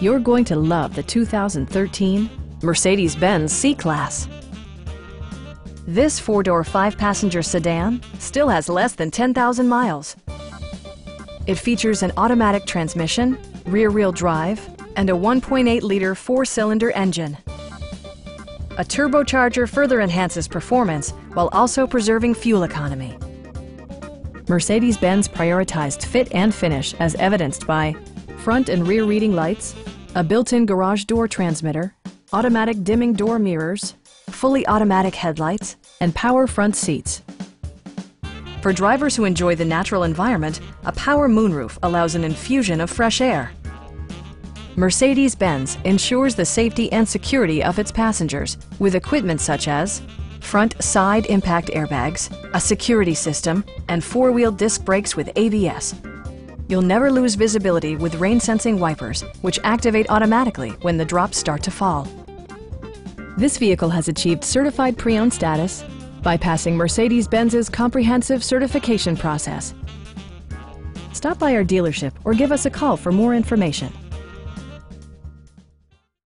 You're going to love the 2013 Mercedes-Benz C-Class. This four-door, five-passenger sedan still has less than 10,000 miles. It features an automatic transmission, rear-wheel drive, and a 1.8-liter four-cylinder engine. A turbocharger further enhances performance while also preserving fuel economy. Mercedes-Benz prioritized fit and finish as evidenced by front and rear reading lights, a built-in garage door transmitter, automatic dimming door mirrors, fully automatic headlights, and power front seats. For drivers who enjoy the natural environment, a power moonroof allows an infusion of fresh air. Mercedes-Benz ensures the safety and security of its passengers with equipment such as front side impact airbags, a security system, and four-wheel disc brakes with ABS. You'll never lose visibility with rain-sensing wipers, which activate automatically when the drops start to fall. This vehicle has achieved certified pre-owned status by passing Mercedes-Benz's comprehensive certification process. Stop by our dealership or give us a call for more information.